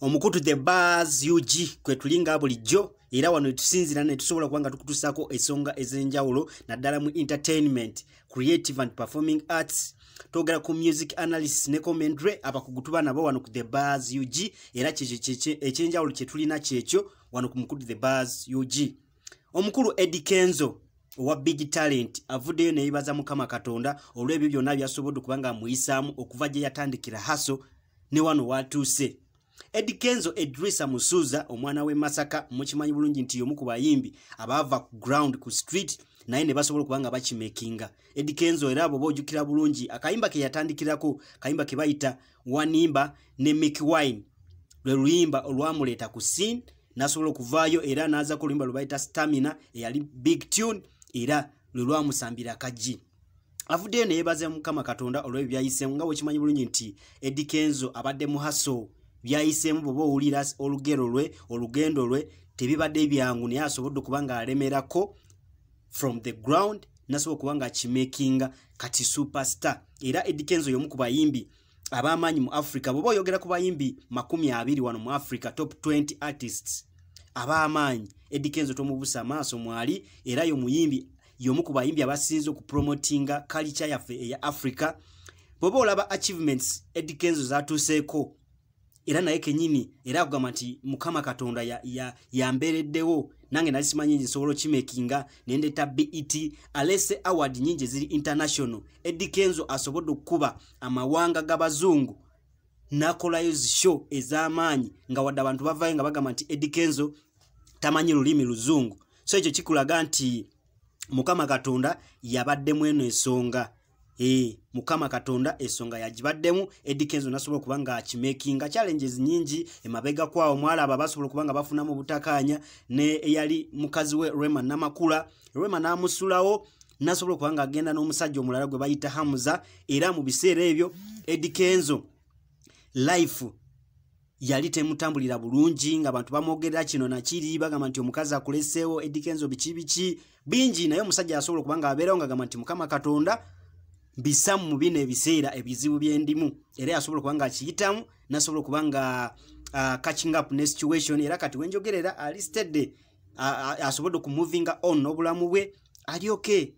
omukutu the bars ug kwe tulinga bulijjo era wano tusinzira ne tusobola kuba nga tukutusaako ensonga ez'enjawulo naddala mu entertainment creative and performing arts. Twogera ku music analysis ne commentary abakugu tuba nabo wano ku the bars ug era ekyenjawulo kye tulina kyekyo wano ku mukutu the bars ug omukulu edi kenzo owa big talent avuddeyo neyebaza mukama katonda olw'ebyo byonna byasobodde okuba nga amuyisaamu okuva gye yatandikira haso ne wano watuuse edi kenzo edrisa musuuza omwana w'e masaka mukimanyi bulungi nti yomu ku bayimbi abaava ku ground ku street naye ne basobola okuba nga bakimekinga edi kenzo era abo boojjukira bulungi akayimba ke yatandikirako kayimba ke bayita wanimba ne mick wine. Lwe luyimba olwamuleeta ku scene n'asobola okuvaayo era n'azaku oluyimba lwe bayita stamina eyali big tune era lwe lwamusambira kaggi avuddeyo neyebaza mukama katonda olw'ebyo byayiseemu nga bwekimanyi bulungi nti edi kenzo abadde mu haso byayiseemu bweba owulira olugero lwe olugendo lwe tebibadde byangu naye asobodde okuba nga alemerako from the ground nasobola okuba nga akimakinga kati superstar. Era edi kenzo y'omu ku bayimbi ab'amaanyi mu africa bweba oyogera ku bayimbi 20 wano mu africa top 20 artists ab'amaanyi edi kenzo tomubusa maaso mwali era yo muyimbi y'omu ku bayimbi abasinze okupromotinga kalica yaffe eya africa. Bweba olaba achievements edi kenzo zatuuseeko era naye kenyini era akugamba nti mukama katonda yambeereddewo ya, ya nange nali simanyi nsobola okimekinga nendeta bet alese award nyingi eziri international. Edi kenzo asobodde okukuba amawanga g'abazungu nakolayo zishow ez'amaanyi nga wadde abantu bavayo nga bagamba nti edi kenzo tamanyi lulimi luzungu. So ekyo kikulaga nti mukama katonda yabaddemu eno ensonga mukama katonda ensonga yagibaddemu. Edi kenzo nasobola okuba nga akimakinga challenges nyingi emabega kwawo mwalaba basobola okuba nga bafunamu obutakanya ne eyali mukazi we rema namakula. Rema namusulawo. Nasobola okuba nga agenda n'omusajja omulala gwe bayita hamuza era mu biseera ebyo edi kenzo life yali temutambulira bulungi nga abantu bamwogerera kino nakiri bagamba nti omukazi akuleseewo edi kenzo biki biki. Bingi naye omusajja yasobola okuba nga abeerawo nga gamba nti mukama katonda bisamu mu bino ebiseera ebizibu byendimu. Era yasobola okuba nga akiyitamu nasobola okuba nga uh, catching up ne situation. Era kati wenjogerera ali stedde asobodde okumuvinga on n'obulamu bwe ali oke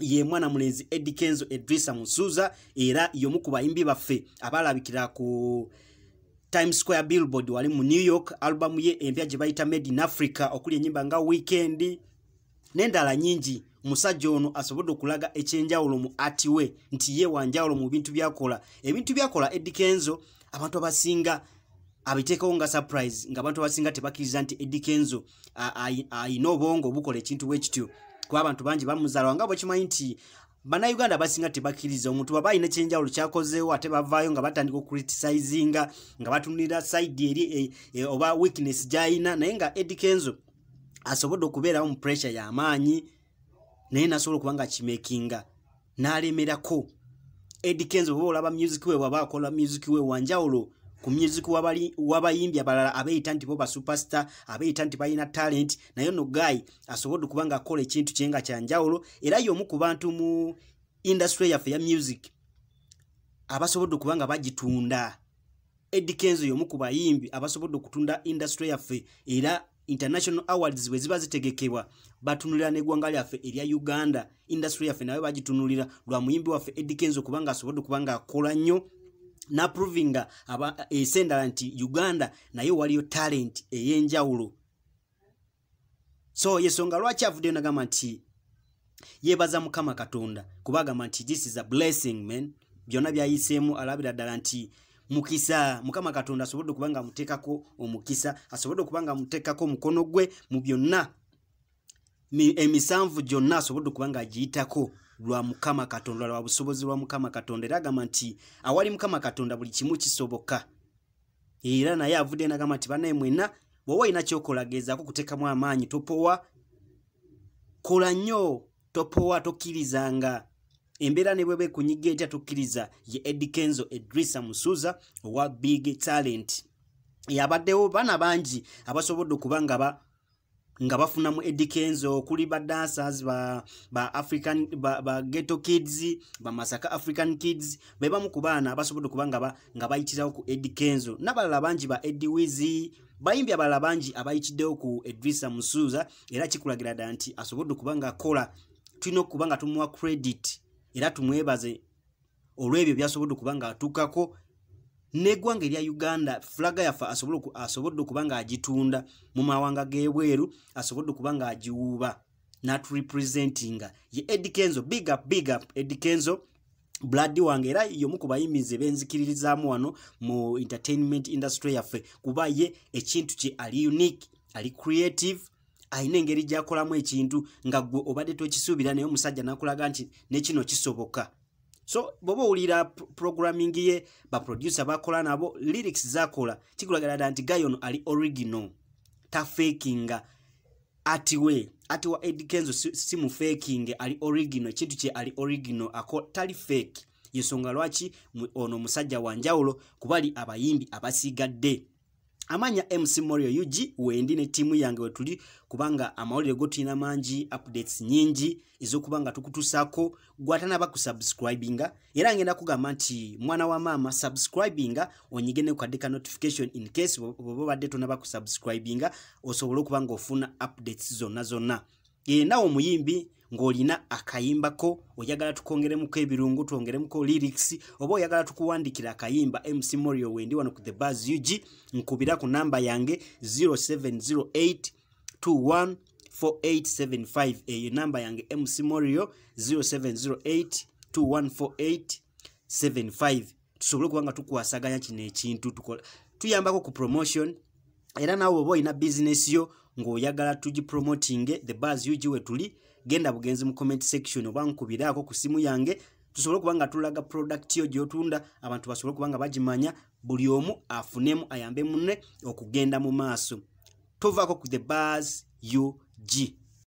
ye mwana mulenzi edi kenzo edrisa musuuza era yomu ku bayimbi baffe abalabikira ku times square billboard wali mu new york albumu ye empya gye bayita made in africa okuli enyimba nga weekend n'endala nyingi omusajja ono asobodde okulaga ekyenjawulo mu ati we nti ye wanjawulo mu bintu byakola. Ebintu byakola edi kenzo abantu abasinga abiteekawo nga surprise nga abantu abasinga tebakkiriza nti edi kenzo ayina obwongo obukola ekintu bwekityo kuba abantu bangi bamuzaalawa nga bwekimanyi nti bannayuganda abasinga tebakkiriza omuntu baba alina ekyenjawulo kyakozeewo ate bavaayo nga batandika okucriticizinga nga batunulira saidi eri e, e, oba weakness gy'ayina. Naye nga edi kenzo asobodde okubeerawo mu pressure y'amaanyi naye nasobola okuba nga kimekinga n'alemerako. Edi kenzo oba olaba music we waba akola music we wanjawulo ku music w'abayimbi abalala abeeyita nti bo basuperstar abeeyita nti balina talent naye no guy asobodde okuba nga akola ekintu kye nga kyanjawulo era y'omu ku bantu mu industry yaffe ya music abasobodde okuba nga bagitunda. Edi kenzo y'omu ku bayimbi abasobodde okutunda industry yaffe era international awards bwe ziba zitegekebwa batunulira n'eggwanga lyaffe erya uganda industry yaffe nawe bagitunulira. Lwa muyimbi waffe edi kenzo kubanga asobodde okuba nga akola nnyo naprovinga esendala nti uganda naye waliyo talent ey'enjawulo. So yensonga lwaki avuddeyo nagamba nti yeebaza mukama katonda kuba agamba nti this is a blessing man. Byonna byayiseemu alabira ddala nti mukisa mukama katonda asobodde okuba nga amuteekako omukisa asobodde okuba nga amuteekako omukono gwe mu byonna emisanvu gyonna asobodde okuba nga agiyitako lwa mukama katonda lwa busobozi lwa mukama katonda. Era agamba nti awali mukama katonda buli kimu kisoboka. Era naye avudde nagamba nti banaye mwenna bw'oba olina kyokola gezaako kuteekamu amaanyi topowa? Kola nnyo topowa tokkirizanga embeera ne bweba ekunyiga etya tokkiriza ye edi kenzo edrisa musuuza owa big talent. Yabaddewo baana bangi abasobodde okuba nga nga bafunamu edikenzo okuli ba dancers ba, ba african ba, ba ghetto kids bamasaka african kids bebamu ku baana abasobodde okuba nga, nga bayitirawo ku edikenzo n'abalala bangi ba ediwizi bayimbi abalala bangi abayitiddewo ku edrisa musuuza era kikulagira ddala nti asobodde okuba nga akola tulina okuba nga tumuwa credit era tumwebaze olw'ebyo byasobodde okuba nga atuukako neggwanga erya uganda fulaga yaffe asobodde okuba nga agitunda. Mu mawanga g'ebweru asobodde okuba nga agiwuuba. Naturepresentinga ye edikenzo big up big up. Edikenzo blood wange era yomu ku bayimbize benzikiririzaamu wano mu entertainment industry yaffe kuba ye ekintu kye ali unique ali creative alina engeri gyakolamu ekintu nga gwe obadde tokisuubira naye omusajja nakulaga nti nekino kisoboka. So bwoba owulira programming ye baproducer bakola nabo lyrics zakola kikulagala dda nti gayono ali original tafekinga atiwe atiwa edikenzo si mufeking ali original ekintu kye ali original ako tali fake. Yensonga lwaki ono omusajja wanjawulo kubali abayimbi abasigadde amanya mc morio ug wendi ne ttiimu yange wetuli kubanga amawulire go tulina mangi updates nyingi ezokuba nga tukutusaako gwatanaba kusubscribinga era ngenda kugamba nti mwana wa maama subscribinga onyige ne kukadde ka notification in case bwoba obadde tonaba kusubscribinga osobole okuba nga ofuna updates zonna zonna. Yenawe omuyimbi ng'olina akayimbako oyagala tukongeremuko ebirungu twongeremuko lyrics oba oyagala tukuwandikira akayimba mc morio wendi wano ku the bas ug nkubira ku namba yange 0708 21 4875 eyo namba yange mc morio 0708 214875 tusobole okuba nga tukwasaganya kino ekintu tuyambako ku promotion era naawe oba olina bizinesi yo ng'oyagala tugipromotinge the bas ug we tuli genda bugenzi mu comment section oba nkubiraako ku simu yange tusobole okuba nga tulaga product yo gyotunda abantu basobole okuba nga bagimanya buli omu afunemu ayambe munne okugenda mu maaso. Tovaako ku the bas ug